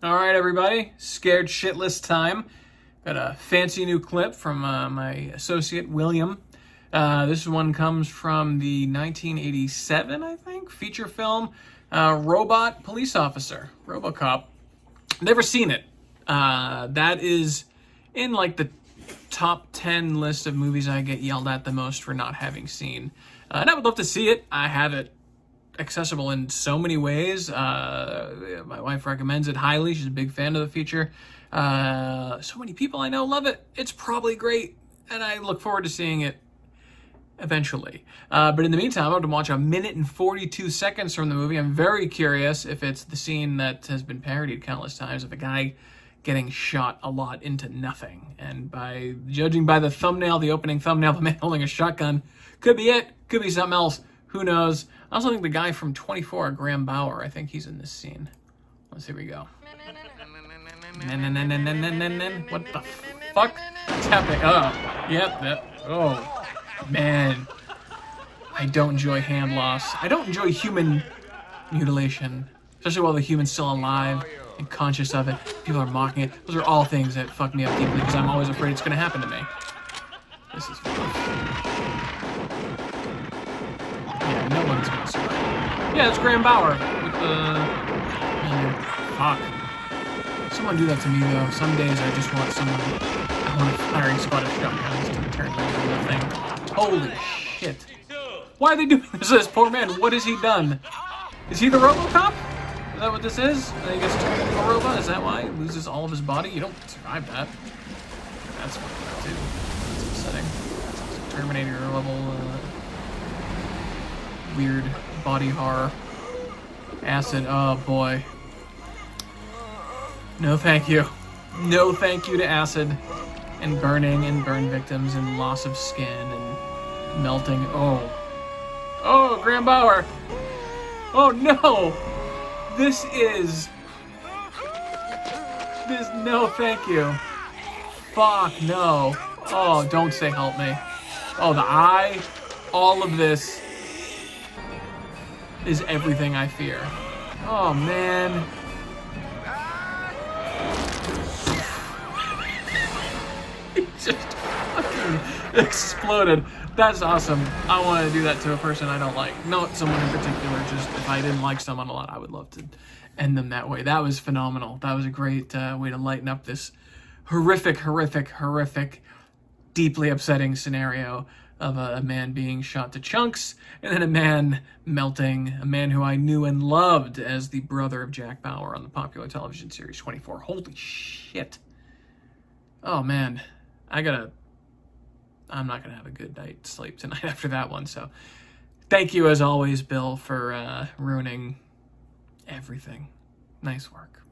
All right, everybody, scared shitless time. Got a fancy new clip from uh, my associate William. Uh, this one comes from the 1987, I think, feature film, uh, Robot Police Officer, RoboCop. Never seen it. Uh, that is in like the top 10 list of movies I get yelled at the most for not having seen. Uh, and I would love to see it. I have it accessible in so many ways. Uh, my wife recommends it highly. She's a big fan of the feature. Uh, so many people I know love it. It's probably great, and I look forward to seeing it eventually. Uh, but in the meantime, I'm to watch a minute and 42 seconds from the movie. I'm very curious if it's the scene that has been parodied countless times of a guy getting shot a lot into nothing. And by judging by the thumbnail, the opening thumbnail, the man holding a shotgun, could be it, could be something else. Who knows? I also think the guy from 24, Graham Bauer, I think he's in this scene. Let's here we go. What the fuck? What's happening? Oh, yep, yep. Oh, man. I don't enjoy hand loss. I don't enjoy human mutilation, especially while the human's still alive and conscious of it. People are mocking it. Those are all things that fuck me up deeply because I'm always afraid it's going to happen to me. This is Yeah, no one's survive. Yeah, it's Graham Bauer with the... fuck. Someone do that to me, though. Some days I just want someone... I want a firing squad of shotguns to turn me into thing. Holy shit. Why are they doing this to this poor man? What has he done? Is he the Robocop? Is that what this is? And he gets turned into a robot? Is that why he loses all of his body? You don't survive that. That's what too. That's upsetting. That's Terminator level uh, weird body horror. Acid. Oh boy. No thank you. No thank you to acid and burning and burn victims and loss of skin and melting. Oh. Oh, Graham Bauer. Oh no. This is... This, no thank you. Fuck, no. Oh, don't say help me. Oh, the eye, all of this is everything I fear. Oh, man. He just fucking exploded. That's awesome. I want to do that to a person I don't like. Not someone in particular, just if I didn't like someone a lot, I would love to end them that way. That was phenomenal. That was a great uh, way to lighten up this horrific, horrific, horrific, deeply upsetting scenario of a, a, man being shot to chunks and then a man melting, a man who I knew and loved as the brother of Jack Bauer on the popular television series 24. Holy shit. Oh man, I gotta I'm not to have a good night's sleep tonight after that one. So thank you, as always, Bill, for uh, ruining everything. Nice work.